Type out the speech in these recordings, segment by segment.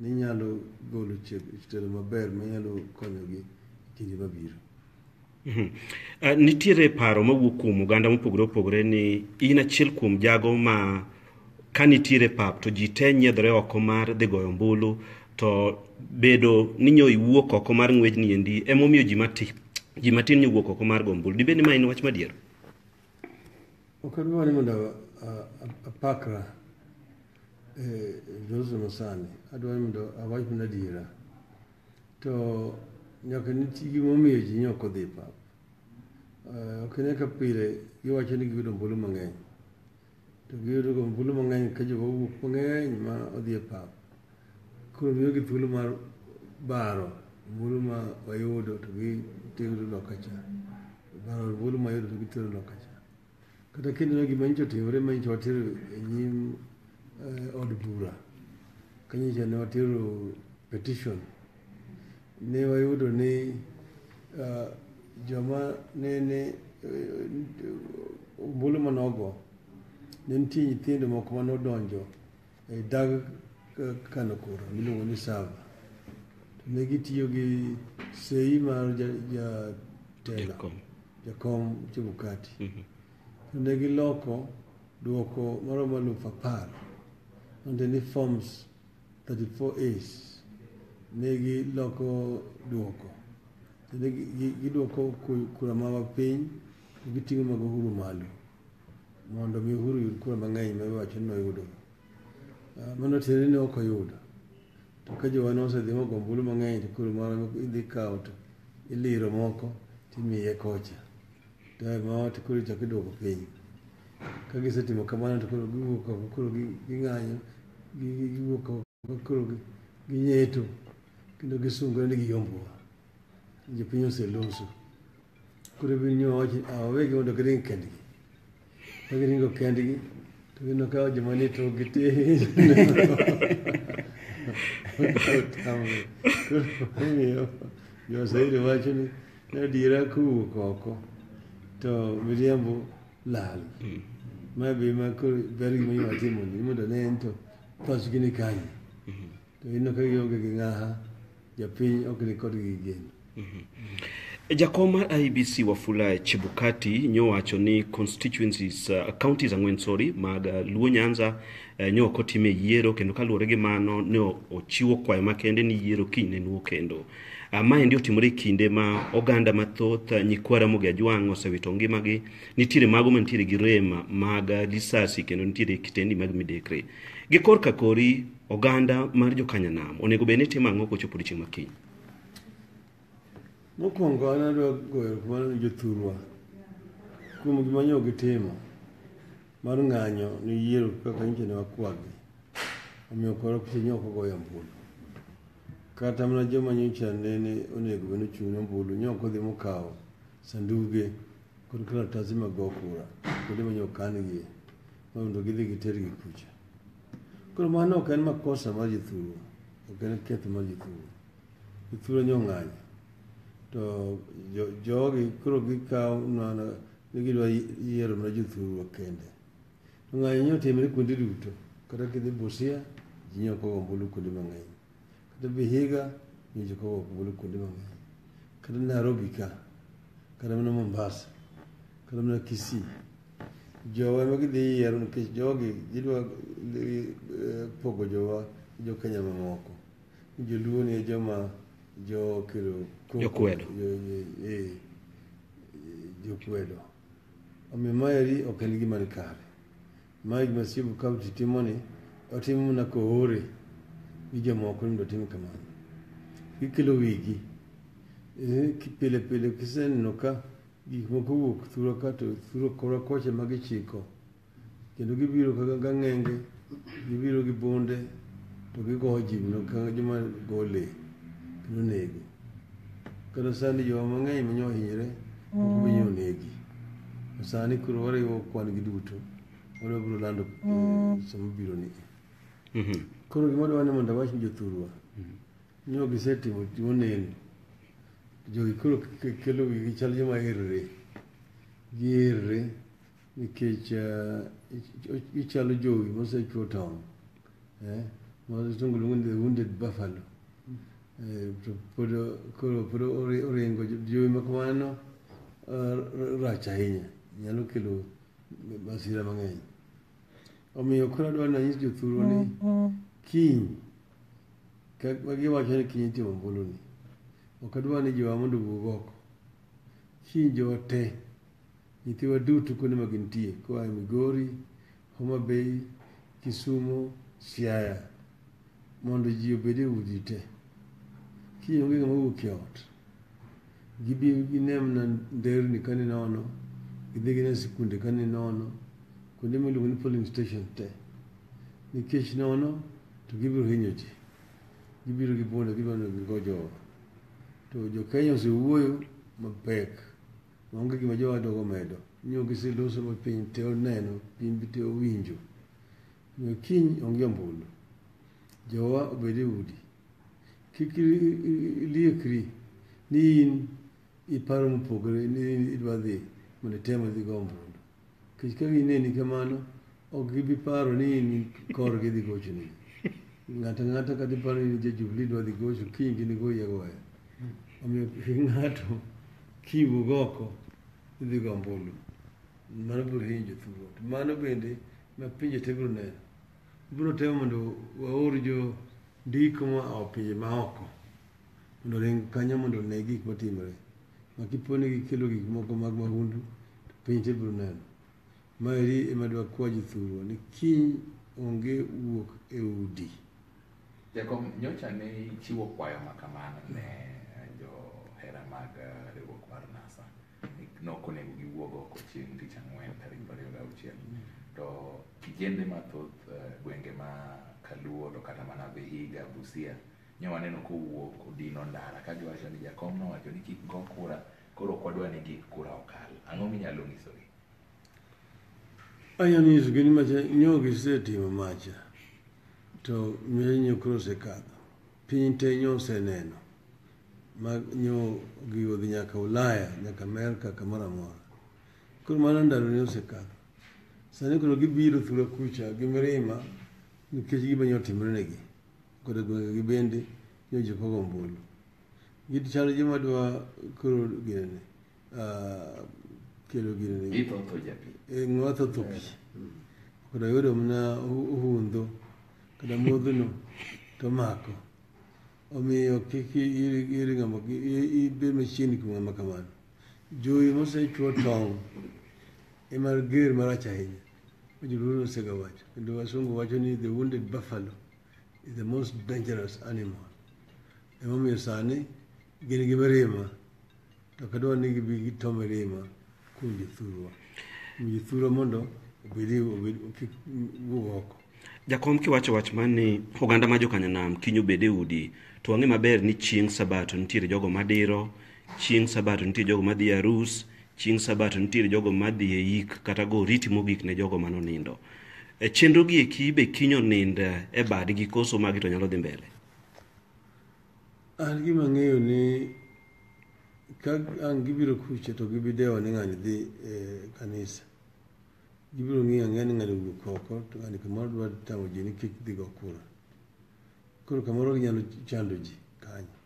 ni nyalo golo jotelo maber manyalo konyogi kinde mabiro. Mhm. Ah, nitiere paro mawuok kuom oganda mopogore opogore ni in achiel kuom jago ma ka nitiere pap to ji te nyiedhore oko mar dhi goyo ombulu to bedo ni nyo iwuok oko mar ng'wejni endi emomiyo ji matin ji matin nyowuok oko mar go ombulu dibed ni ma en wach madier ok adwa ni mondo apakra Eh, Jonas Masani, adwaro mondo awach mana adiera. To nyaka nitie gimomiyo ji ne ok odhi e pap. Eh, Ok ine ka pile giwacho ni giyudo ombulu mang'eny. To giyudo ombulu mang'eny ka jogo wuok mang'eny ma odhi e pap. Koro miyogi thuolo mar baro ombulu ma wayudo to gitero loka cha. Baro ombulu ma wayudo to gitero loka cha. Kata kineno gima nyicha otimore ma nyicha watero e nyim eh, od bura ka nyicha ne watero petition ne wayudo ni ah, joma ne ne eh, ombulu manogo ne nitie nyithindo moko mane odonjo E dag kano kura miluongo ni Sava, to ne gitiyo gi sei mar jatela jakom Chebukati, mhm. to ne giloko dwoko maromo aluf apar mande ni forms 34as ne giloko dwoko gidwoko kura mawa piny giting'o mago huru malo mondo mi Uhuru yud kura mang'eny ma iwacho ni noyudo. Ah, Mano tiende ni ok oyudo. To ka jowano osedhi mogo ombulu mang'eny to koro mano idhi kawo to iliro moko timiye kocha. To e ma to koro ichako iduoko piny. Ka gisetimo kamano to koro giwuok oko koro gi- ging'anyo gi- gi- giwuok oko koro gi- ginyeto kendo gisungore ni giyombowa. Jopiny oseloso. Koro ibiro nyo wachi awegi mondo giring kendgi. Ka giringo kendgi to gino kawo joma ni to gitin. Otamre. Koro omiyo Josayiri wacho ni ni adiera kowuok oko to miriambo lal. Ma be ma koro ber gima inyalo timo ni mondo ne en to pachgi ni kanye. To ineno ka gionge gi ng'aha jopiny ok ni kodgi gi geno. E Jakom mar IEBC Wafula Chebukati nyowacho ni constituencies, uh, counties ang'wen sorry mag uh, Luo Nyanza uh, nyo ok otime yiero kendo kaluwore gi mano ne o- ochiwo kwayo makende ni yiero kiny ne nuo kendo. Uh, maendi otimore e kinde ma oganda mathoth uh, nyikwa Ramogi Ajwang' osewito ngimagi, nitiere mago mantiere gi rem mag uh, lisasi kendo nitiere kitendi mag midekre. Gi korka kori Oganda mar jokanyanam onego bed ni timo ang'o kochopo odiechieng' mar kiny? Mokwongo an adwa goyo erokamano ne jothurwa kuom gima nyo gitimo mar ng'anyo ne yiero kaka nyicha ne wakwagi omiyo koro kise nyo ok ogoyo ombulu kata mana joma nyocha nene onego bed ni ochung' ne ombulu nyo ok odhi mokawo sanduge kod kalatase mag go kura kuonde ma nyo okan gie mondo gidhi gitergi kucha Koro mano ok en makosa mar jothuo, ok en ketho mar jothuo. Jothuo nyo ng'anyo. To jo- jogi koro gikawo mana ni gidwa yiero mana jothuo kende. To ng'anyo nyo otimre kuonde duto. Kata kidhi Busia, ji nyo kogo ombulu kuonde mang'eny. Kata Vihiga nyocha koro ok golo kuonde mang'eny. Kata Nairobi ka, kata mana Mombasa, kata mana Kisii. Jowa ema gidhi yiero nikech jogi gidwa eh, pogo jowa gi jo Kenya mamoko. Ni Joluo ni e joma jokelo koko, Jokwedo. jo- jo- eh, jokwedo. Omiyo maeri ok en gima ni kare. Maj Masibu County timo ni otimo mana kohore gi jomoko ni dotim kamano. Gikelo wigi Eh, ki- pile pile kiseneno ka gik moko wuok thuro ka to thuro kora kocha ma gichiko kendo gibiro kaka ka ng'enge gibiro gi bunde to gigowo ji mana ka joma gole kendo nego Kata sani joma mang'eny ma nyo hinyre ok bi nyo negi. To Sani koro wariwo kwan gi duto. Mondo wabiro lando eh, sama biro ni. Koro gima dwa ni mondo awach ni jothurwa. Nyo gisetimo gima onego. Jogi koro ke- kelo gi gichal joma erre. Gierre nikech eh, ich- ich- gichalo jowi mosechuo tong'. Eh? Moses Tungulu wounded, wounded buffalo. Eh, to pod o- koro pod ori- oringo jo- jowi ma kamano eh, r- rach ahinya nyalo kelo masira mang'eny omiyo koro adwa nanyis jothurwa ni kiny ka- ma giwacho ni kiny itimo ombulu ni ok adwa ni jowa mondo owuog oko kiny jowa te Nyithiwa duto kuonde ma gintie, koa e Migori, Homa Bay, Kisumo, Siaya, mondo ji obed e udi te. Kiny onge ng'ama wuok e ot. Gibi gine mana nderni ka ni nono, gidhi gine sikunde ka ni nono, kuonde miluongo ni polling station te. Nikech nono to gibiro hinyo ji. Gibiro gi bunde, gibiro ni gigo jowa. To jo Kenya osewuoyo mapek. Onge gima jowadwa go medo. Ni ok giseloso ma piny te oneno, piny te owinjo. Omiyo kiny onge ombulu. Jowa obed e udi. Kik iliekri ni in iparo mopogore ni idwa dhi mondo item idhi go ombulu. Kech ka gineni kamano, ok gibi paro ni in kor gidhi gocho ni. Ng'ata ng'ata ka dhi paro ni ja Jubilee dwa dhi gocho, kiny gini go yego waya. Omiyo kik ng'ato kiwu goko idhi go ombulu. Mano biro hinyo jothurwa. To Mano bende ma pinje te biro neno. Biro temo mondo waor jo ndiko ma a pinje ma oko mondo oring kanyo mondo one gik matimore. ma kipo ni gikelo gik moko mag mahundu to piny to ibiro neno. Maeri ema dwakwa jothurwa ni kiny onge wuok e udi. Jakom, nyocha ne ichiwo kwayo ma kamano ne johera mag eh, riwruok mar NASA. ni Nok onego giwuog oko chieng' tich ang'wen tarik piero ariyo gauchiel. To kijende mathoth eh, gwenge ma Kaluo to kata mana Vihiga, Busia ne waneno kowuok odino ndara ka giwacho ni jakom nowacho ni kik go kura koro ok wadwa ni gik kura okal. Ang'o minyalo nyisogi? Anyalo nyisogi ni macha nyo gisetimo macha to miyo nyo koro osekadho. Piny te nyo oseneno ma nyo gigo dhi nyaka Ulaya, nyaka Amerka, kamoro amora. Koro mano ndalone osekadho. Sani koro gibiro thura kucha gi mirima nikech gima nyo otimrenegi. koda gwenge gi bende nyocha ok ogo ombulu. Gin chal joma dwa koro ginene, ah, kelo ginene. Githo tho japi. Eh, ng'awa tho tho pi. Koda yudo mana ohu- ohundho kata modhono to mako. Omiyo kik i- i- iri ng'ama, i- i- ibed machiegni kuom ng'ama kamano. Jowi mosechuo tong' e mager marach ahinya ma joluo nosega wacho kendo wasungu wacho ni the wounded buffalo is the most dangerous animal emomiyo sani gin gi mirima to ok adwar ni gibi gi to mirima kuom jothurwa kuom jothurwa mondo obedi obed kik wuog oko Jakom kiwacho wach man ni oganda ma jokanyanam kiny obed e udi to wang'e maber ni chieng' sabato nitiere jogo madiro, chieng' sabato nitie jogo madhi e arus, chieng' sabato nitiere jogo madhi e yik kata go oriti mogik ne jogo mane onindo. E chenro gi eki be kiny onind e badgi koso magi to nyalo dhi mbele? An gima ang'eyo ni ka ang' gibiro kucha to gibidewo ni ng'ani dhi e kanisa. Gibiro ng'iyo ang'eya ni ng'ani owuok oko to ng'ani kamoro dwa tamo ji ni kik dhigo kura. Koro kamoro ginyalo chando ji kanyo.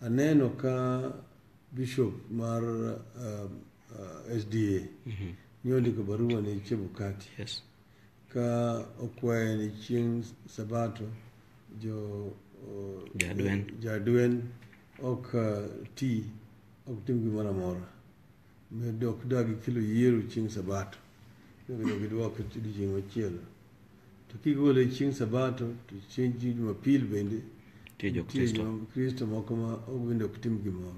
Aneno ka bishop mar uh, uh, SDA nyondiko barua ni Chebukati Yes. ka okwaye ni chieng' sabato jo uh, Jadwen. jadwen ok uh, ti ok tim gimoro amora Med dok dagi kelo yiero chieng' Sabato. Onego dok idwoke odiechieng' machielo. To kigole chieng' Sabato to chieng' Jumapil bende Nitie jo nitie Kristo. joma- Kristo moko ma ok bende ok tim gimoro.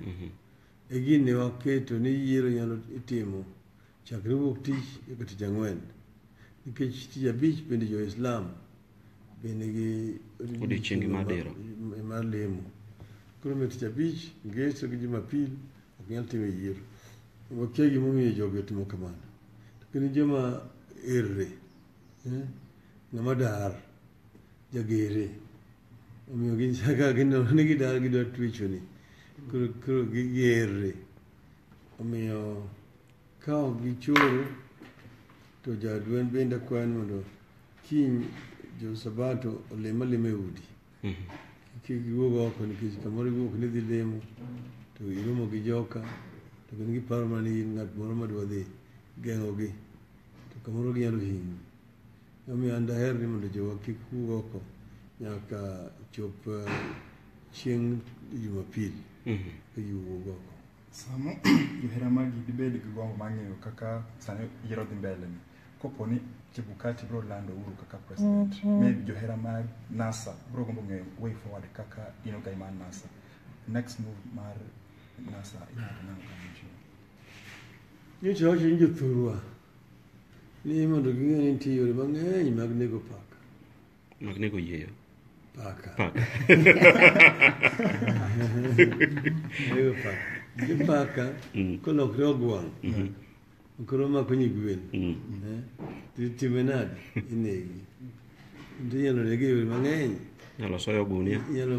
E gini waketo ni yiero nyalo itimo chakre wuok tich nyaka tich ang'wen. Nikech tich abich bende jo-Islam bende gi Odiechienggi mar diro. mar lemo. Koro me tich abich, ngeso gi jumapil Ok nyal timo yiero. Wakia gimomiyo jogi otimo kamano. To kendo joma erre, eh, ng'ama dar, jagere, omiyo gin chaka gineno ni gidar gidwa twechoni. Koro koro gi- gierre. Omiyo ka ok gichoro to jadwen bende akwayo ni mondo kiny jo Sabato olem alema e udi. Kik giwuog oko nikech kamoro iwuok ni idhi lemo to iromo gi joka to gin giparo mana ni in ng'at moro ma dwa dhi geng'ogi to kamoro ginyalo hinyi. Omiyo an daher ni mondo jowa kik wuog oko nyaka chop eh, chieng' Jumapil ka giwuog oko. Samo johera magi dibed gi gombo mar ng'eyo kaka sani yiero dhi mbele ni, kopo ni Chebukati biro lando Uhuru kaka president, maybe johera mag NASA biro gombo ng'eyo way forward kaka in ogai mar NASA. Next move mar NASA inyalo nang' kama chieng'. Nyocha wacho ni jothurwa ni mondo ging'e ni nitie yore mang'eny mag nego paka. Mak nego yieyo. Paka. Paka. Nego paka. Gi paka mm. kolokre ogwang'. Mm-hmm. Koro omako nyi gwen. Mm. Eh? Titime nade? Inegi. Nitie inyalo nege yore mang'eny. Inyalo soyo gunia. Inyalo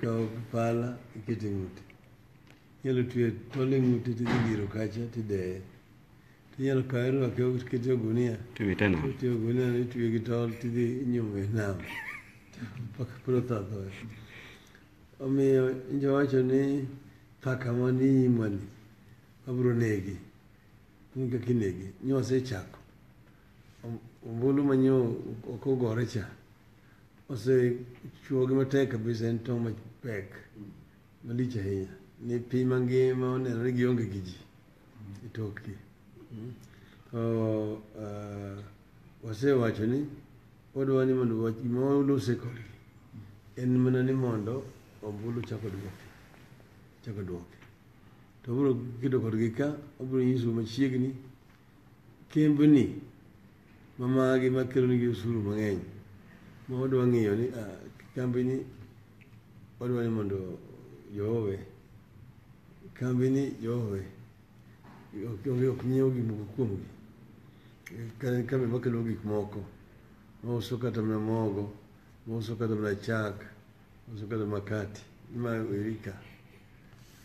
kawo pala ikete ng'ute. Inyalo twe tol e ng'ute tidhi diro kacha tideye. Inyalo kawe irwake oket e gunia. Tiwite nam. Itiyo e gunia ni itiyo gi tol tidhi inyumo e nam. Paka koro tho athoya. Omiyo injo wacho ni paka man inyima ni abiro negi. Ni kaka inege. Nyo osechako. Ombulu ma nyo ok ogore cha. Ose chuogi matek kabisa en tong' mapek. Malich ahinya. Ni piny mangima onenore ni gionge gi ji. e tokgi Mm. to ah, wasewacho ni wadwa ni mondo wach gima walose kodgi en mana ni mondo ombulu chako duoke chako duoke to obiro kedo kodgi ka obiro nyiso machiegni kembni ma magi ma kelonigi usuru mang'eny ma wadwa ng'iyo ni ah, kambini wadwa ni mondo joowe kambini joowe ok ok- ok nyiew gik moko kuomgi Ka- kambi makelo gik moko mauso kata mana mogo mauso kata mana chak osekalo makati imayo erika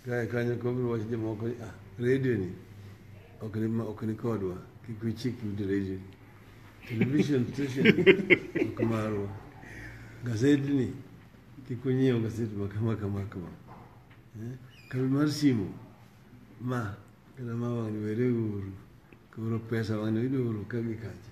kae kanyo kobiro wach jomoko ni ah redio ni ok ni ma- ok ni kodwa kik uchik ute redio television station ni ok marwa gaset ni kik unyiew gaset ma kama kama kama Eh, kambi mar simo ma kata ma wang'ni were uru koro pesa wang'ni idoro ka gi kacha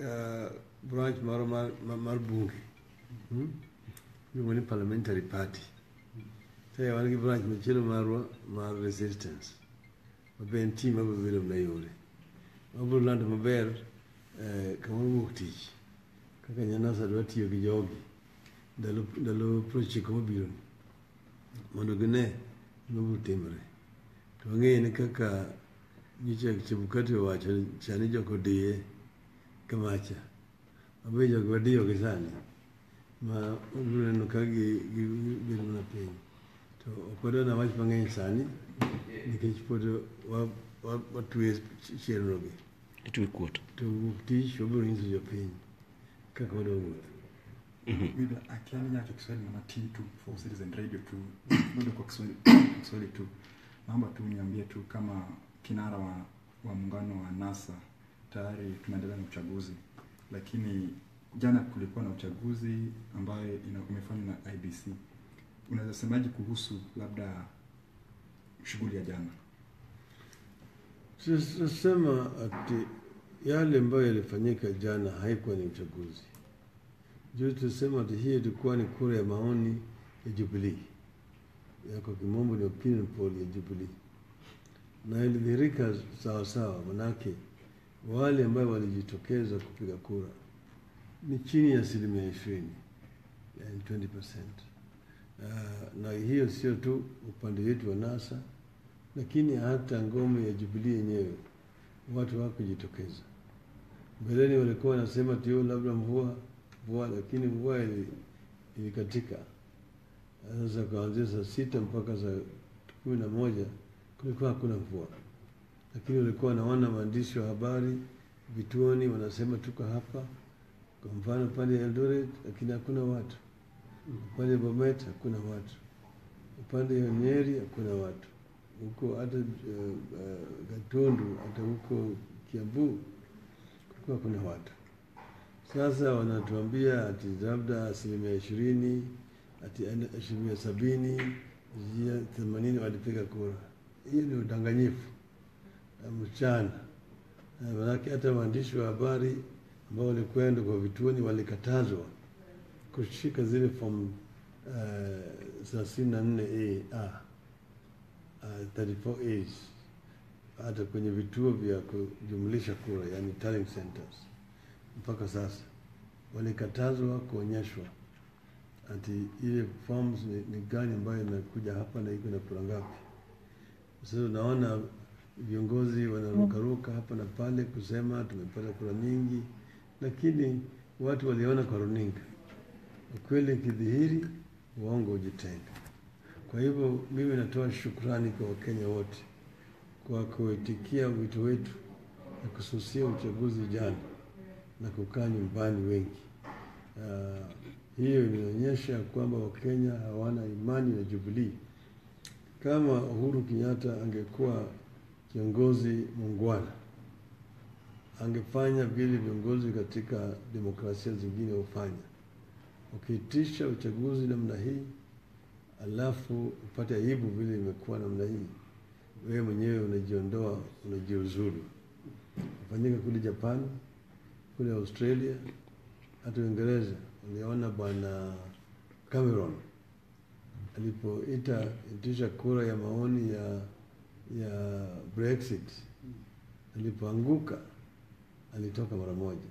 uh, branch moro mar, mar, mar bunge hmm? iluongo ni parliamentary party kae wan gi branch machielo marwa mar resistance mabe en tim mabiro bedo mna yore wabiro lando maber eh, kama wuok tich kaka nyanasa dwa tiyo gi jogi ndalo ndalo prochiko mabiro ni mondo gine gima biro timore to wang'eyo ni kaka Nyicha Chebukati owacho cha ni jok odiye kamacha. Mabe jok madiyo gi sani ma ubiro neno ka gibedo mana piny. To ok wadwar nawach mang'eny sani nikech pod watwe chenrogi. Itwe kuot. To wuok tich wabiro nyiso jopiny kaka wadwa wuotho. mhm. akiani nyacho kiswahili matii tu for citizen radio tu bado kwa kiswahili tu naomba tu niambie tu kama kinara wa, wa muungano wa NASA, tayari tunaendelea na uchaguzi, lakini jana kulikuwa na uchaguzi ambayo imefanywa na IBC. Unaweza semaje kuhusu labda shughuli ya jana? Sisema ati yale ambayo yalifanyika jana haikuwa ni uchaguzi. Juu tusema ati hii ilikuwa ni kura ya maoni ya Jubilee, yako kimombo ni opinion poll ya Jubilee na ilidhihirika sawasawa, manake wale ambayo walijitokeza kupiga kura ni chini ya asilimia ishirini, 20%. Uh, ah, na hiyo sio tu upande wetu wa NASA, lakini hata ngome ya Jubilee yenyewe watu hawakujitokeza. Mbeleni walikuwa wanasema tio labda mvua mvua, lakini mvua ilikatika. Sasa kuanzia saa sita mpaka saa kumi na moja kulikuwa hakuna mvua, lakini walikuwa wanaona waandishi wa habari vituoni wanasema tuko hapa. Kwa mfano pale Eldoret, lakini hakuna watu pale Bomet hakuna watu, upande ya Nyeri hakuna watu huko, hata uh, uh, hata huko Kiambu kulikuwa hakuna watu. Sasa wanatuambia ati labda asilimia ishirini, ati asilimia sabini, asilimia themanini walipiga kura hiyo ni udanganyifu mchana. Maanake hata waandishi wa habari ambao walikwenda kwa vituoni walikatazwa kushika zile fomu eh, thelathini na nne a 34 eh, hata kwenye vituo vya kujumlisha kura, yani tallying centers. Mpaka sasa walikatazwa kuonyeshwa ati ile forms ni, ni gani ambayo inakuja hapa na iko na kura ngapi. Sasa unaona viongozi wanarukaruka hapa na pale kusema tumepata kura nyingi, lakini watu waliona kwa runinga. Ukweli kidhihiri uongo hujitenga. Kwa hivyo mimi natoa shukrani kwa Wakenya wote kwa kuitikia wito wetu na kususia uchaguzi jana na kukaa nyumbani wengi. Uh, hiyo inaonyesha kwamba Wakenya hawana imani na Jubilee kama Uhuru Kenyatta angekuwa kiongozi mungwana angefanya vile viongozi katika demokrasia zingine hufanya. Ukiitisha uchaguzi namna hii alafu upate aibu vile imekuwa namna hii, wewe mwenyewe unajiondoa, unajiuzuru. Fanyika kule Japan, kule Australia, hata Uingereza. Uliona bwana Cameron alipoita itisha kura ya maoni ya ya Brexit, alipoanguka alitoka mara moja,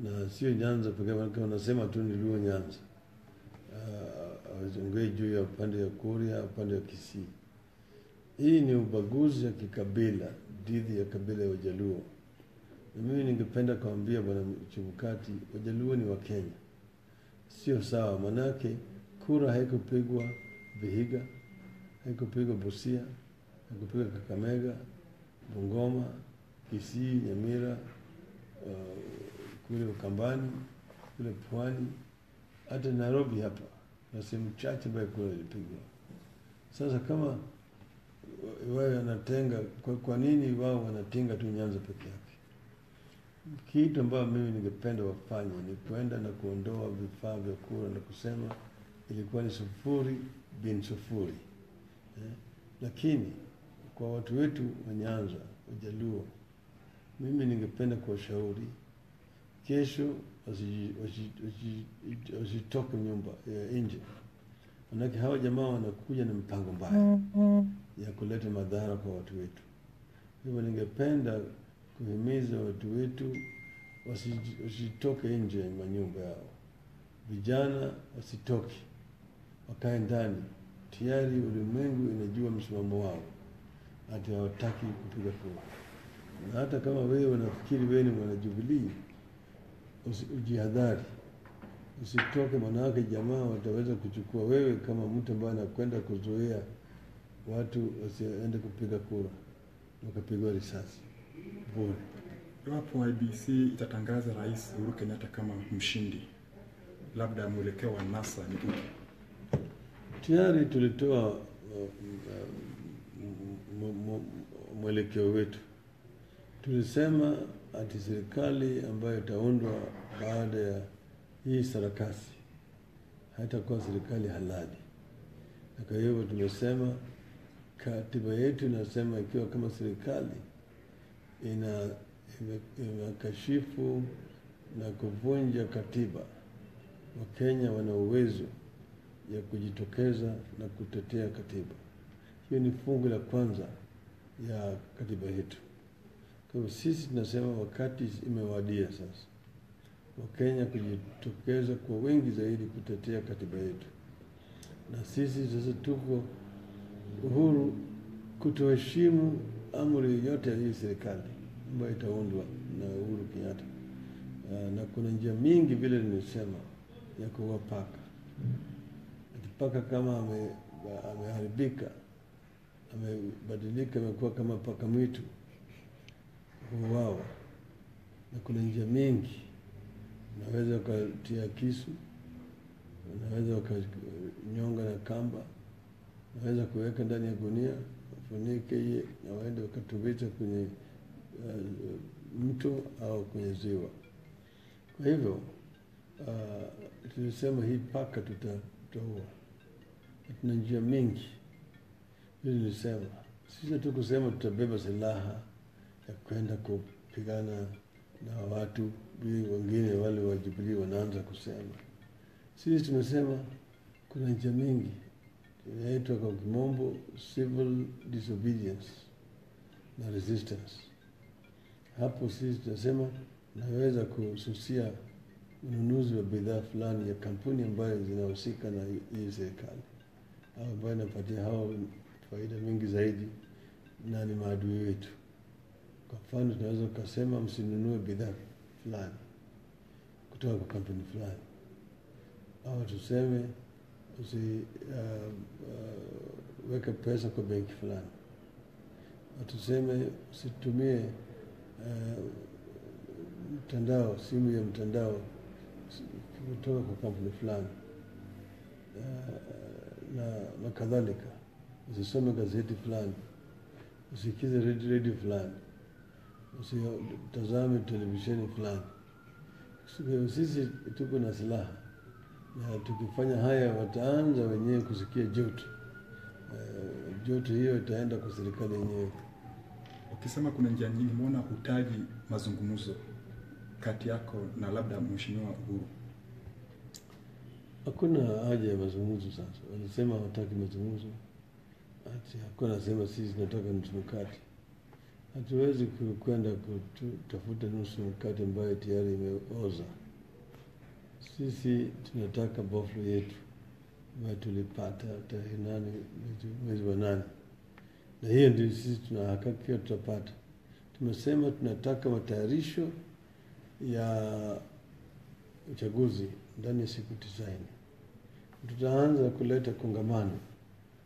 na sio Nyanza pekee, wanasema tu ni Luo Nyanza, ah, awazongee uh, juu ya upande ya Kuria, upande wa Kisii. Hii ni ubaguzi ya kikabila dhidi ya kabila ya Wajaluo. Na mimi ningependa kuambia Bwana Chebukati, Wajaluo ni Wakenya, sio sawa. Manake kura haikupigwa Vihiga, haikupigwa Busia, kupiga Kakamega, Bungoma, Kisii, Nyamira, uh, kule Ukambani, kule Pwani, hata Nairobi hapa na sehemu chache ambayo kule ilipigwa. Sasa kama wao uh, wanatenga, kwa, kwa nini wao wanatenga tu Nyanza peke yake? Kitu ambayo mimi ningependa wafanye ni kwenda na kuondoa vifaa vya kura na kusema ilikuwa ni sufuri bin sufuri eh? lakini kwa watu wetu wa Nyanza, Wajaluo, mimi ningependa kuwashauri kesho wasitoke nyumba ya e, nje, manake hawa jamaa wanakuja na mpango mbaya mm-hmm. ya kuleta madhara kwa watu wetu. Hivyo ningependa kuhimiza watu wetu wasitoke nje ya manyumba yao, vijana wasitoke, wakae ndani. Tayari ulimwengu inajua msimamo wao ati hawataki kupiga kura. Na hata kama wewe unafikiri wewe ni mwanajubilii, ujihadhari, usitoke, manawake jamaa wataweza kuchukua wewe kama mtu ambaye anakwenda kuzoea watu wasiende kupiga kura, wakapigwa risasi bure. Iwapo IBC itatangaza Rais Uhuru Kenyatta kama mshindi, labda mwelekeo wa NASA ni upi? Tayari tulitoa uh, uh, mwelekeo wetu. Tulisema ati serikali ambayo itaundwa baada ya hii sarakasi haitakuwa serikali halali, na kwa hivyo tumesema katiba yetu inasema ikiwa kama serikali ina imekashifu na kuvunja katiba, Wakenya wana uwezo ya kujitokeza na kutetea katiba. Hiyo ni fungu la kwanza ya katiba yetu. Kwa hivyo sisi tunasema wakati imewadia sasa Wakenya kujitokeza kwa wingi zaidi kutetea katiba yetu, na sisi sasa tuko uhuru kutoheshimu amri yoyote ya hii serikali ambayo itaundwa na Uhuru Kenyatta, na kuna njia mingi vile nimesema ya kuwapaka atipaka kama ameharibika ame amebadilika, amekuwa kama paka mwitu huuawa, na kuna njia mingi. Unaweza ukatia kisu, unaweza ukanyonga na kamba, unaweza kuweka ndani ya gunia ufunike hiye, na waende ukatubicha kwenye uh, mto au kwenye ziwa. Kwa hivyo uh, tulisema hii paka tutaua, tuna njia mingi mimi nilisema sisi tu kusema tutabeba silaha ya kwenda kupigana na watu wengine wale wa Jubilee wanaanza kusema. Sisi tumesema kuna njia mingi inaitwa kwa kimombo civil disobedience na resistance. Hapo sisi tunasema naweza kususia ununuzi wa bidhaa fulani ya kampuni ambayo zinahusika na hii serikali au ambayo inapatia hao faida mingi zaidi na ni maadui wetu. Kwa mfano, tunaweza ukasema msinunue bidhaa fulani kutoka kwa kampuni fulani, au tuseme usiweke um, uh, uh, pesa kwa benki fulani, au tuseme usitumie uh, mtandao, simu ya mtandao kutoka kwa kampuni fulani uh, na, na kadhalika usisome gazeti fulani, usikize redio fulani, usitazame televisheni fulani. Sisi tuko na silaha na tukifanya haya wataanza wenyewe kusikia joto. Uh, joto hiyo itaenda kwa serikali yenyewe. Ukisema kuna njia nyingi, mbona hutaji mazungumzo kati yako na labda mheshimiwa Uhuru? Hakuna haja ya mazungumzo sasa, wanasema hawataki mazungumzo ati hakuna nasema sisi tunataka nusu mkate. Hatuwezi kwenda kutafuta nusu mkate ambayo tayari imeoza. Sisi tunataka boflo yetu ambayo tulipata tarehe nane mwezi wa nane, na hiyo ndio sisi tunahakika tutapata. Tumesema tunataka matayarisho ya uchaguzi ndani ya siku tisaini. Tutaanza kuleta kongamano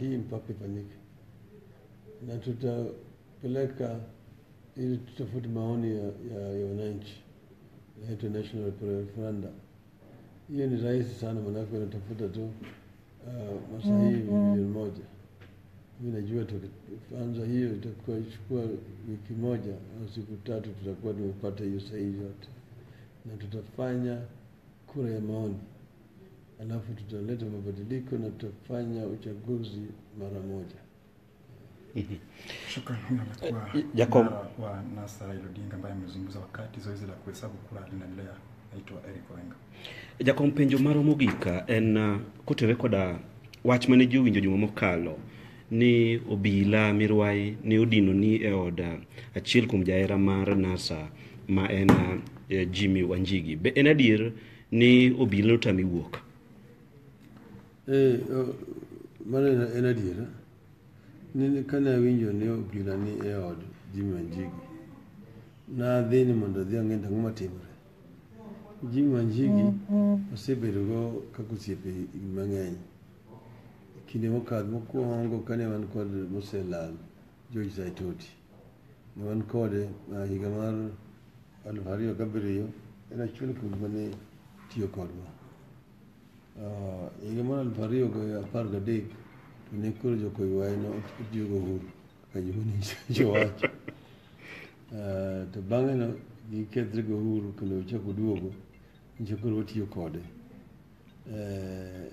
hii mpaka ifanyike, na tutapeleka ili tutafute maoni ya, ya, ya wananchi, naitwa national referendum hiyo ni rahisi sana, manake unatafuta tu uh, ah, masahihi mm-hmm. milioni moja. Mi najua tukianza hiyo itakuwa ichukua wiki moja au siku tatu, tutakuwa tumepata hiyo sahihi yote, na tutafanya kura ya maoni, alafu tutaleta mabadiliko na tutafanya uchaguzi mara moja. Shukran huna kwa Eh, Jacob. kinara wa NASA Raila Odinga ambaye amezungumza wakati zoezi la kuhesabu kura linaendelea. Naitwa Eric Owenga. jakom penjo maro mogik en uh, kotore koda wach mane ji owinjo juma mokalo ni obila mirwayi ne odinoni e od uh, achiel kuom jahera mar nasa ma en uh, eh, jimmy wanjigi be en adier ni obila notami wuok eh, mano en adiera kane awinjo ni obila ni e od jimi wanjigi nadhi ni mondo adhi ang'e ni ang'o matimore jimi wanjigi mm-hmm. osebedogo kaka osiepe mang'eny kinde mokadho mokwongo kane wan kod moselal george zaitoti ne wan kode e higa mar aluf ariyo gabiriyo en achiel kuom joma ne tiyo kodwa. Ah, E higa mar aluf ariyo gi apar gadek to ne koro jokoywaye ne otiyo go Uhuru kaka joma ne jowacho. Ah, To bang'eno gikethre go Uhuru kendo ochako duogo nyicha koro watiyo kode. Eh,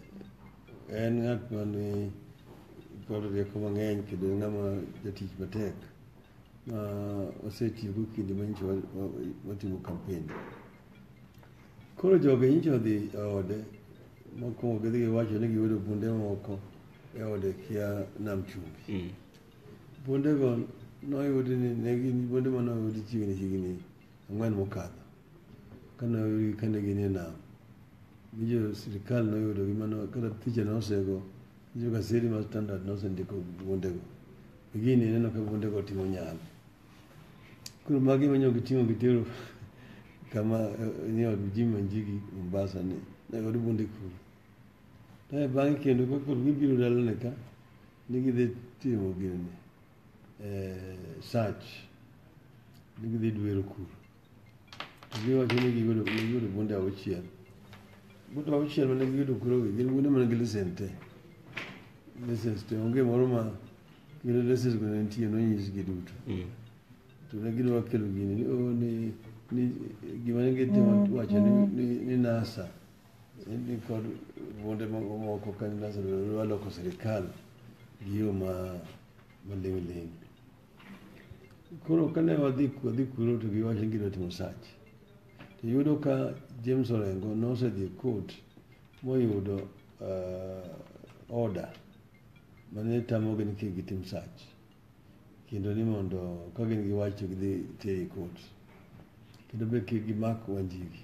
en ng'at mani kod rieko mang'eny kendo en ng'ama jatich matek ma osetiyogo kinde manyicha watimo kampen koro joge nyicha odhi e ode mokwongo gidhi giwacho ni giyudo bunde moko e ode kia nam chumbi mm. bundego noyudi ni ne gin bunde ma noyudi chiegni chiegni ang'wen mokadho kane oyudgi kane gin e nam mi jo sirikal noyudogi mano kata thiche nosego jo gazeti mar standard nosendiko wuondego e gini ineno ka wuondego timo nyalo koro magi manyo giting'o gitero kama eh, ni od ji manjigi mombasa ni ne od bunde kuro tae bang'e kendo kakoro gibiro dalone ka ni gidhi timo gini eh, search ni gidhi dwero kuro to giwacho ni giyudo giyudo bunde auchiel bunde auchiel mane giyudo kurogi gin bunde man gi lesen te lessons te onge moro ma kendo lessons go ne nitie nonyisgi duto to ne gidwa kelo gini ni o ni ni gima ne gitimo wacho ni- ni ni nasa Hindi kod kuonde mamoko kane nasebedo waloko sirikal gi yo ma maling'ling'. Koro kane wadhi wadhi kuro to giwacho ni gidwa timo search. To yudo ka James Orengo nosedhi court moyudo uh, order mane tamogi ni kik gitim search kendo ni mondo ka gin gi wach to gidhi teye court kendo be kik gimak Wanjigi.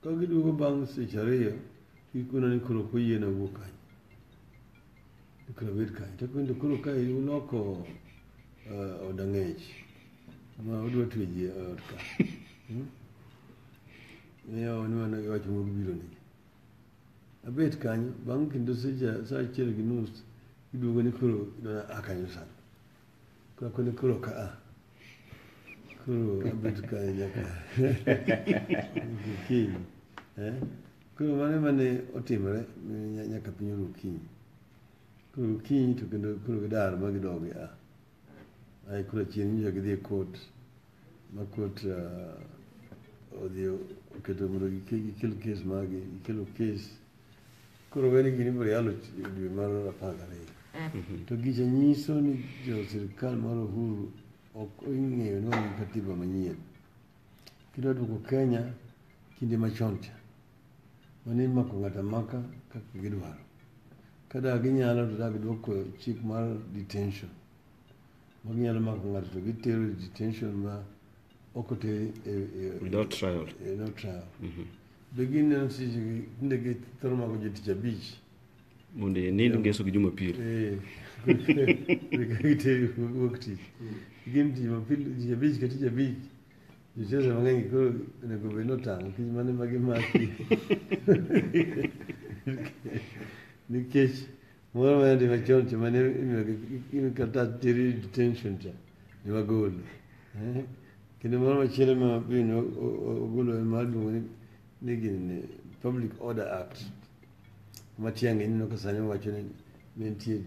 Ka giduogo bang' seche ariyo, gikona ni koro ok oyiena wuok kanyo. To koro abet kanyo. To kendo koro ka uloko uh, od ang'ech ma udwa twe ji e ot ka. Hmm? Ne awani mana gi wach moro biro ni. Abet kanyo bang' kendo seche sa achiel gi nus giduogo ni koro dona a kanyo sani. Koko ni kuro ka a. Kuro abet ka nyaka. Kiny. Eh? Kuro mane mane otimre nyaka piny oru kiny. Kuro kiny to kendo kuro gidar ma gidogi a. Ai kuro chieng' nyo gidhi e kot. Ma kot uh, odhi oketo mondo gikel kes magi. Gikelo kes. Koro weni gini ibiro yalo dwe mar apar gariyo. Mm-hmm. To gicha nyiso ni jo sirkal mar Uhuru ok ing'eyo ni wan katiba manyien. Kidwa duoko Kenya kinde machon cha, mane imako ng'ato amaka kaka gidwaro. Ka da ginyalo to da giduoko chik mar detention. Ma ginyalo mako ng'ato to gitero detention ma Okote e, e, without trial. e, no trial. Begin neno si tinde gi thoro mako ji tich abich. Mondo inind ngeso gi Jumapil. Eh, giteri wuok tich. Gin tich mapil tich abich ka tich abich. Jochese mang'eny koro onego bed notang' nikech mano ema gimaki. Nikech Moro ma yande machon cha mane imiyo kartas teri detention cha ne wagolo. Eh? Kendo moro machielo ma bin ogolo ma luongo ni ni gini Public Order Act. Ma tiang' ineno ka sani wacho ni ne nitie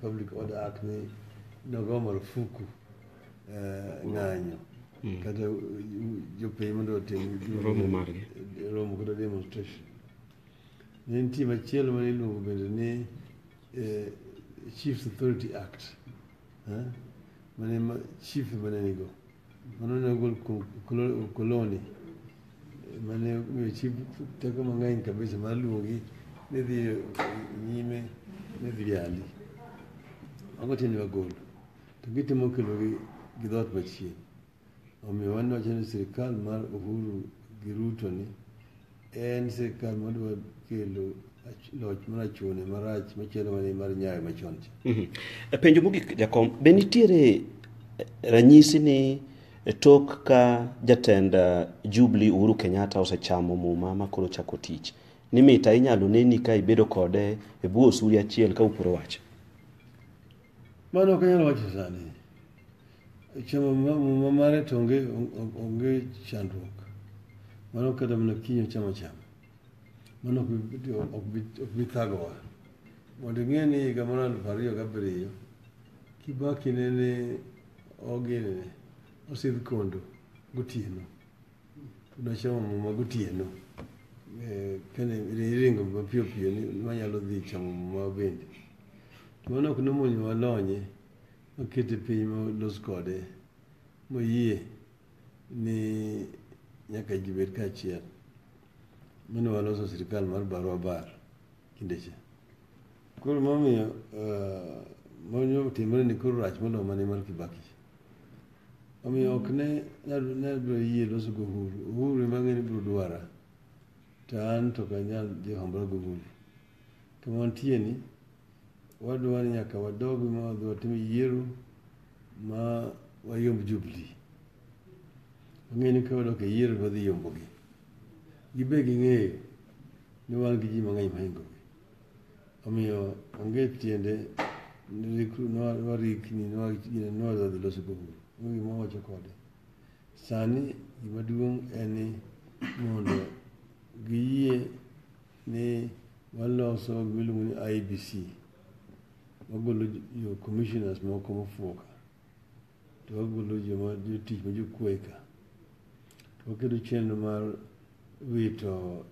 Public Order Act ni nogo marufuku eh, ng'anyo kata jopiny mondo otim Romo margi. romo kata demonstration Ne nitie machielo mane iluongo bende ni eh, Chiefs Authority Act eh, mane ma, chief mane nigo mano ne ogol kuom kolo- koloni eh, mane omiyo chief teko mang'eny kabisa mar luongi ni dhi eh, nyime ni dhi yali mago tiende magolo to gitemo kelogi gi dhoot machien Omiyo wan wacho ni sirkal mar Uhuru gi Ruto ni en sirkal madwa kelo loch marachune marach machalo mane mar nyayo machon cha. Mhm. E penjo mogik jakom, be nitiere eh, ranyisi ni eh, tok ka jatend eh, Jubilee Uhuru Kenyatta osechamo muma ma koro chako tich ni mita inyalo neni ka ibedo kode e bwo osuri achiel ka upuro wach? Mano ok anyal wacho sani. Chama ma- ma- mare to onge on- onge chandruok. Mano kata mana kiny ochamo chama. Mano ok bi- ok bi- ok bi thagowa. Mondo ing'e ni higa mar aluf ariyo gabiriyo, Kibaki nene oginene osidh kondo gotieno. Nochamo muma gotieno. Eh, kane iringo mapiyo piyo ni ni wanyalo dhi chamo muma bende. To mano ok nomonyo walonye, wakete piny molos kode, moyie ni nyaka ji bed kaachiel. Mane waloso sirikal mar barwa bar kinde cha. Koro momiyo eh, monyo timore ni koro rach moloyo mane mar Kibaki. Omiyo ok ne nyalo nyalo biro yie loso gi Uhuru. Uhuru ema ang'e ni biro dwara. To an to ok anyal dhi hombora gi Uhuru. Kama wantie ni, wadwa ni nyaka wadog ma wadhi watim yiero ma wayomb Jubilee. Wang'eyo ni ka wadok e yiero to wadhi yombogi. Gibe ging'eyo ni wan gi ji mang'eny mohingogi. Omiyo onge tiende nirikru- nwa- nwarikni nwa- nwadhi loso goguru onge gima wawacho kode sani gima duong' en ni mondo giyie ni waloso gima iluongo ni IBC wagolo jo- jo commissioners moko mofuoka to wagolo joma jotich ma jokuoye ka to waketo chenro mar wito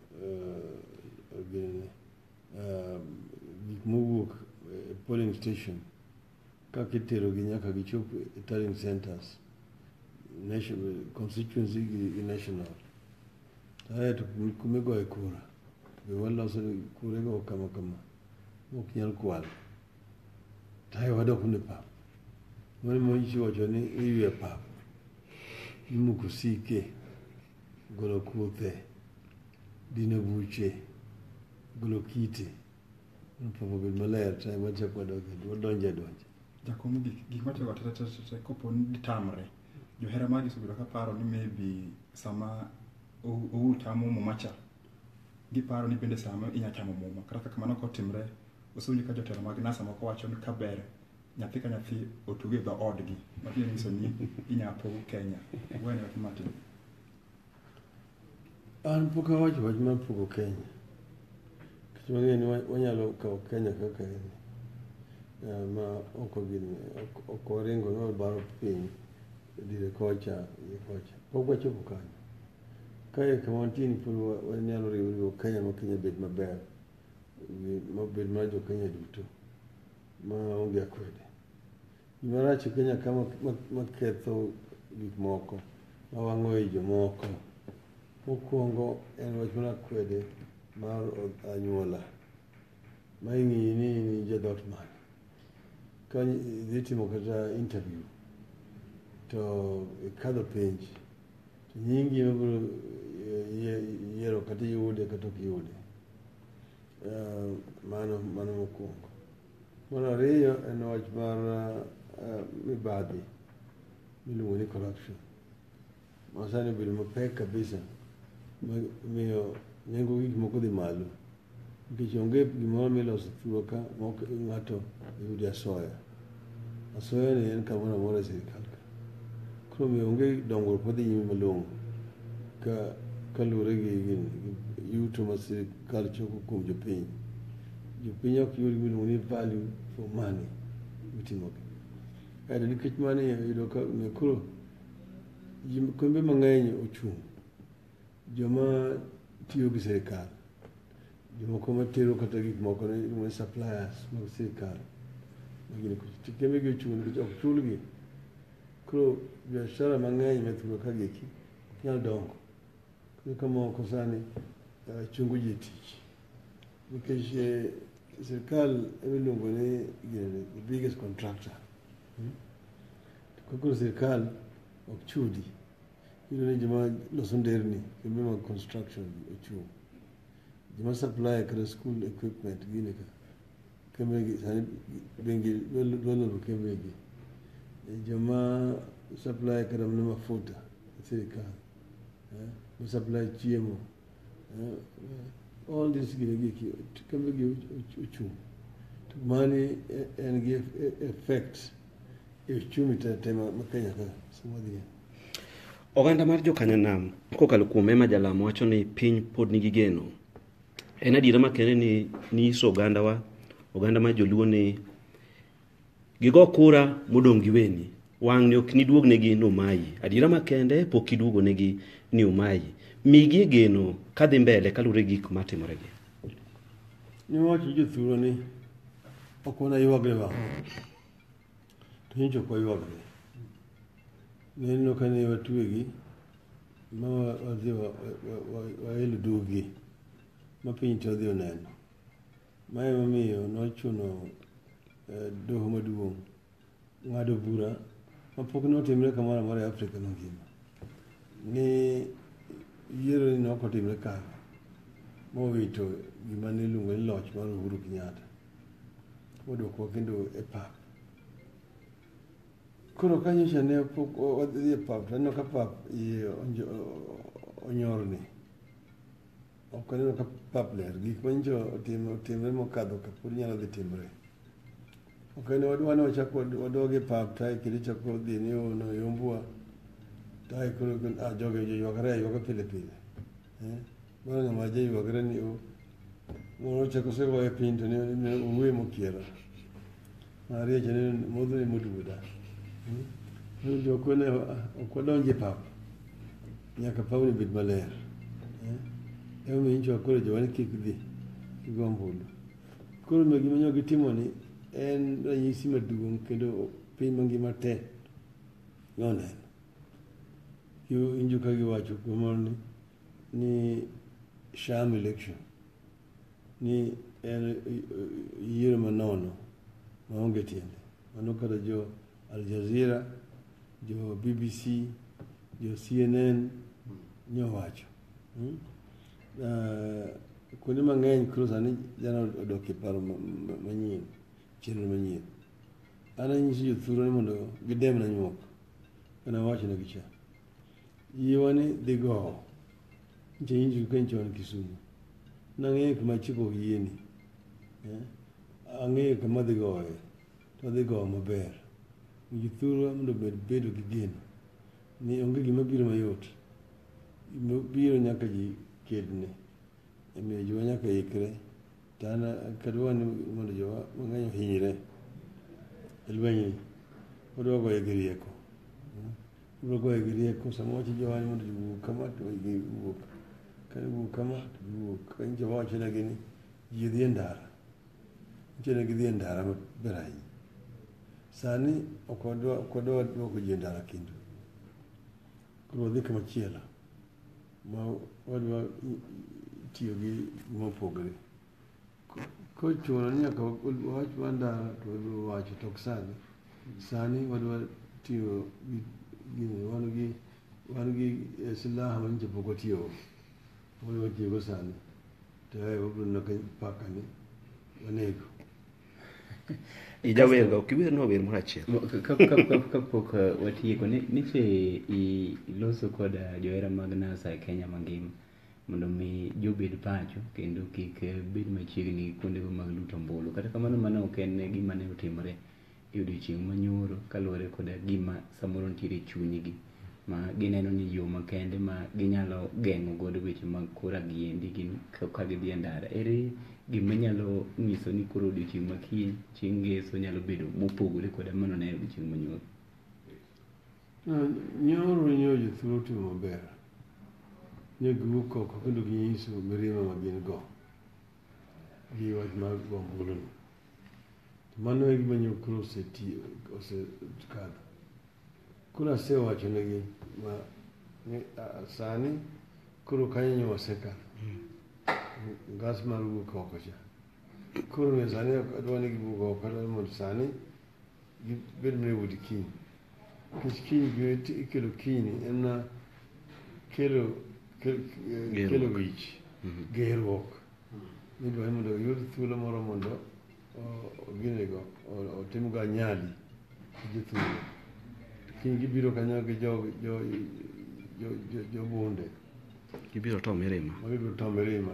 gik mowuok e polling station kaka iterogi nyaka gichop e tallying centers national constituency gi national kaeto kuma igoye kura be waloso kurego kama kama ok nyal kwal Tayo wadok ne pap. Mano ma Yesu wacho ni iywe pap. Imuko sike, golo kuthe, dino buche, golo kite. Pap obed maler tayo wachak wadok e wadonje donje. Jakom gik gik matiyo go tetetete kopo ni ditamre. Johera magi osebedo ka paro ni maybe sama ou- ouru tamo muma cha giparo ni bende sano inyalo chamo muma kata kaka mano kotimre osewinjo ka jotelo mag nasa moko wacho ni ka ber nyathi ka nyathi otug e dho odgi mabiro nyiso ni inyalo pog kenya wene wach matin an pok awacho wach mar pogo kenya kech wang'eyo ni wa- wanyalo kawo kenya kaka en eh, ma ok ogin- ok- ok oringo ni wabaro piny dire kocha gi kocha pok wachopo kanyo Kae kama wantie ni pod wa- wanyalo riwo riwo Kenya ma Kenya bed maber, gi- mabed mar jo Kenya duto, ma onge akwede. Gima rach e Kenya ka ma- ma- maketho gik moko, ma wang'o i jomoko. Mokwongo en wach mar akwede mar o- anyuola, ma ing'iyi ni in in jadhot mane. Ka idhi timo kata interview to ikadho penj To nyingi ma biro eh, yie- yiero kata iyude kata ok iyude. Eh, Mano mano mokwongo. Mar ariyo en wach mar eh, mibadhi miluongo ni corruption. Masani obedo mapek kabisa ma- miyo nengo gik moko dhi malo. Nikech onge gimoro miloso thurwa ka maok ng'ato oyude asoya. Asoya ni en kamoro amora e sirkal ka. Koro omiyo onge dongruok madhi nyime malong'o ka kaluwore gi gini gi yuto ma sirkal choko kuom jopiny. Jopiny ok yud gimiluongo ni value for money mitimogi. Kaeto nikech mani iyudo ka omiyo koro ji kembe mang'eny ochung'. Joma tiyo gi sirikal, jomoko matero kata gik moko ne iluongo ni suppliers mag sirikal. Gini kembegi ochung' nikech ok chulgi. Koro biashara mang'eny ma thuro ka gieki ok nyal dongo. Koro ka moko sani eh, chungo ji e tich. Nikech eh, sirikal ema iluongo ni gini, the biggest contractor. Hmm? To Koro sirikal ok chudi. Yudore joma loso nderni, kembe mag construction ochung'. Joma supply kata school equipment gini ka. Kembegi sani bengi dwa dwa loro kembegi. Eh, Joma supply kata mana mafuta e sirikal. Eh, Ma supply chiemo. Eh, eh, all this gine giki kembe gi uchumi to mani eh, en gi effect e uchumi te te ma Kenya ka sama dhie Oganda mar jokanyanam kokalo kuom Emma Jalamo wacho ni piny pod nigi geno. En adiera makende ni nyiso ogandawa, oganda mar joluo ni Gigo kura modong' giweni, wang'ni ok niduognegi ni umayi. Adiera makende pok iduogonegi ni umayi. Migie geno kadhi mbele kaluwore gi gik matimoregi. Niwach jothurwa ni ok wanaywagle ma to nyicha ok waywagle. Neneno ka ne watwegi ma wadhi waelo duggi ma piny te odhi oneno. Ma emomiyo nochuno eh, doho maduong' ng'ado bura mapok notimre kamoro amora e Afrika mangima ni yiero ni nok otimre kare mowito gima niluongo ni loch mar Uhuru Kenyatta modokwa kendo e pap. Koro ka nyocha ne pok o- wadhi e pap to aneno ka pap iye onjo- o- onyorni. Ok aneno ka pap ler. Gik ma nyicho otimo otimre mokadho ka pod nyalo dhi timre. Ok ne wadwa ni wachak wadog e pap tae kendo ichako dhi ni ono e ombwa. Tae koro ah joge joywagre aywaga pile pile. Eh? Mano ng'ama jaywagre ni o. Moro chako segoye piny to ni owuoyo mokiera. Maria cha ne modho e moduoda. Ndio ok wane ok wadonj e pap. Nyaka pawni bed maler. Eh? Ema omiyo inchwa koro jowani kik dhi kik go ombulu. Koro ma gima nyogi timo ni en ranyisi maduong' kendo piny mangima te noneno. Yo injo ka giwacho kumoro ni ni sham election. ni en yiero manono maonge tiende. Mano kata jo Al Jazeera, jo BBC, jo CNN nyowacho. Mm? Uh, kuonde mang'eny koro sani jana odok e paro ma- ma- manyien, chenro manyien. An anyiso jothurwa ni mondo gidemna nyuok, kane awacho negi cha. Yiewani dhi gowo. Nche injil ka nchon Kisumu. Nang'eyo kuma chiko yieni. Eh? Ang'eyo kama dhi goye. To dhi gowo maber. Winji thurwa mondo bed bedo gi geno. Ni onge gima biro mayot. Biro nyaka ji kedne. Emiyo jowa nyaka ikre. Tana kadwa ni mondo jowa mang'eny ohinyre. Elwenyi. Odwa goye gi rieko. Ibiro goyo gi rieko sama wacho Jehova ni mondo giwuog kama to giwuok. Ka giwuok kama to giwuok. En Jehova wachonegi ni ji dhi e ndara. Nitie ne gidhi e ndara maber ahinya. Sani ok wadwa ok wadwa duoko ji e ndara kendo. Koro wadhi kama chielo ma wadwa tiyo gi gima opogore. Kochuno ni nyaka wach mar ndara to wadwa wacho to ok sani. Sani wadwa tiyo gi gini wan gi wan gi eh, silaha ma nyicha pok watiyogo. Wadwa tiyogo sani. To eh, wabiro neno ka paka ni wanego. Ijawerga, ok iwernwa wer moro achiel. Mo- ka- ka- ka- ka- Kapok eh, watieko, ni- niche i- iloso kod eh, johera mag NASA e Kenya mangima. mondo mi ji obed pacho kendo kik bed machiegni gi kuondego mag luto ombulu. Kata kamano mano ok en gima ne otimore e odiechieng' manyoro kaluwore koda gima samoro nitiere e chunygi ma gineno ni yo makende ma ginyalo geng'o godo weche mag kor agiendi gin ka gidhi e ndara. Ere gima nyalo nyiso ni koro odiechieng' makiny chieng' ngeso nyalo bedo mopogore koda mano ne odiechieng' manyoro? Nyoro nyo jothuolo otimo maber. Nyo giwuok oko kendo ginyiso mirima ma gin go gi wach mar go ombulu ni. To mano e gima nyo koro osetiyo osekadho. Koro asewacho negi ma ni a- sani koro kanyo nyo wasekadho. Ngas mar wuok oko cha. Koro ne sani ok adwa ni giwuog oko adwa ni mondo sani Benmre wudi kini. Kech kini biro ti ikelo kini en na kelo kel- eh, Gerruok. kelo wich Mhm. gerruok midwa ni mondo oyud thuolo moro mondo o- oginego o- otimgo anyali gi jothuolo kiny gibiro kanyo gi jo- jo- jo- jo- jobunde Gibiro to mirima. magibiro to mirima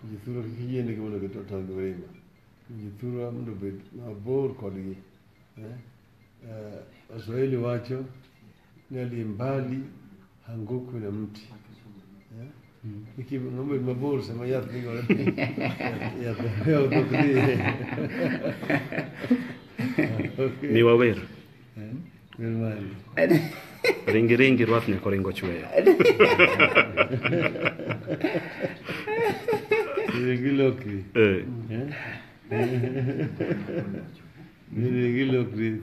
to jothuolo kik yienegi mondo gito to mirima Jithurwa mondo obed mabor kodgi. Eh? Eh, Waswahili wacho ni aliye mbali hangukwi na mti. Eh? Iki ng'ombe ni mabor sama yath ni godo. Yath ohewo dhok ni. Okay. Ni wawer. Ringi ringi rwath nyako ringo chweyo. Ringi lokri. Eh. Ringi lokri.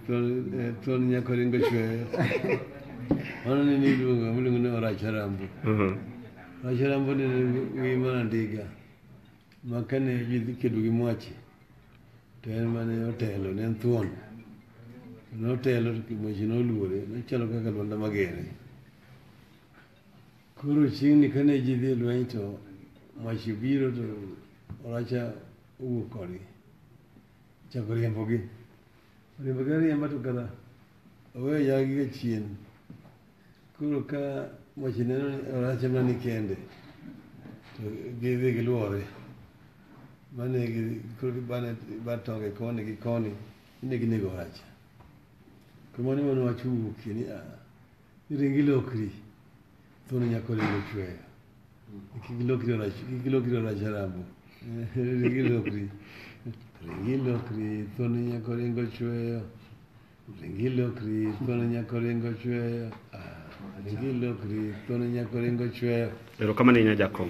Ton nyako ringo chweyo. Mano ni niluongo miluongo ni oracharambo. Mhm. Oracharambo ni wi mana ndiga. Makane jidhi kedo gi mwache. to en mane otelo ne en thuon notelo to kimuechi noluore nochalo kaka lwanda magere koro chieng'ni kane ji dhi e lweny to mach obiro to oracha owuok kodgi chako riembogi riembogi ariemba to kata oweyo yagi ka chien Koro ka mach neno orache mani kende to gidhi gilwore mane koro gibane ba tonge koni gi koni ine ginego orache kama ni mano wach wuokie ni a iringi lokri thuno nyako ringo chweyo kik lokri orache kik lokri orache rambo ringi lokri ringi lokri thuno nyako ringo chweyo Ringilo Kristo ni nyako ringo chweyo. Ah, Ringilo Kristo ni nyako ringo chweyo. Erokamano ahinya Jakom.